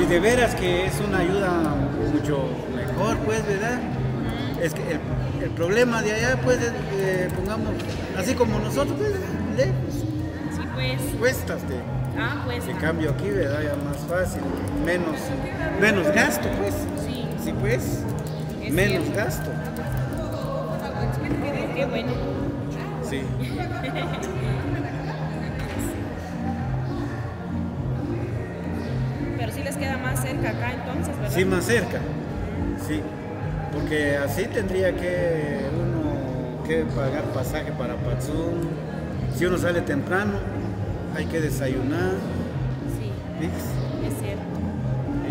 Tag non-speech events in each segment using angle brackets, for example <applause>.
Y de veras que es una ayuda mucho mejor, pues, ¿verdad? Es que el, el problema de allá, pues, es, eh, pongamos, así como nosotros, pues, lejos, Sí, pues. cuestas de... Ah, pues. En cambio aquí, ¿verdad? Ya más fácil, menos, menos gasto, pues. Sí, Sí, pues, Es menos cierto. gasto. qué bueno. Sí. <laughs> les queda más cerca acá entonces, ¿verdad? Sí, más cerca. Sí. Porque así tendría que uno que pagar pasaje para Patzún. Si uno sale temprano, hay que desayunar. Sí, es cierto.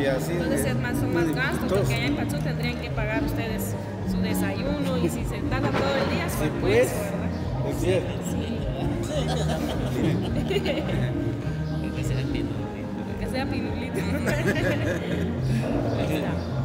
Y así. Entonces es más, son más gastos todos- porque allá en Patzú tendrían que pagar ustedes su desayuno y si se tardan todo el día, su Sí, almuerzo, pues. ¿verdad? Es cierto. Que <laughs> <laughs> <laughs> Ahí está.